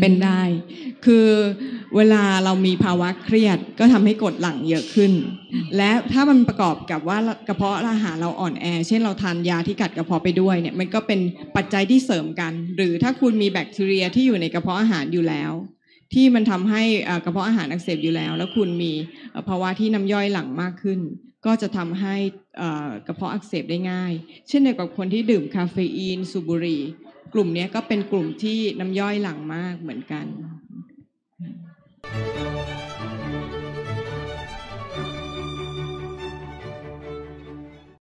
เป็นได้ คือเวลาเรามีภาวะเครียดก็ทำให้กดหลังเยอะขึ้น และถ้ามันประกอบกับว่ากระเพาะอาหารเราอ่อนแอ เช่นเราทานยาที่กัดกระเพาะไปด้วยเนี่ยมันก็เป็นปัจจัยที่เสริมกัน หรือถ้าคุณมีแบคทีเรียที่อยู่ในกระเพาะอาหารอยู่แล้ว ที่มันทำให้กระเพาะอาหารอักเสบอยู่แล้ว แล้วคุณมีภาวะที่น้ำย่อยหลังมากขึ้น ก็จะทำให้กระเพาะอักเสบได้ง่าย เช่นเดียวกับคนที่ดื่มคาเฟอีนสูบบุหรี่ กลุ่มนี้ก็เป็นกลุ่มที่น้ำย่อยหลังมากเหมือนกัน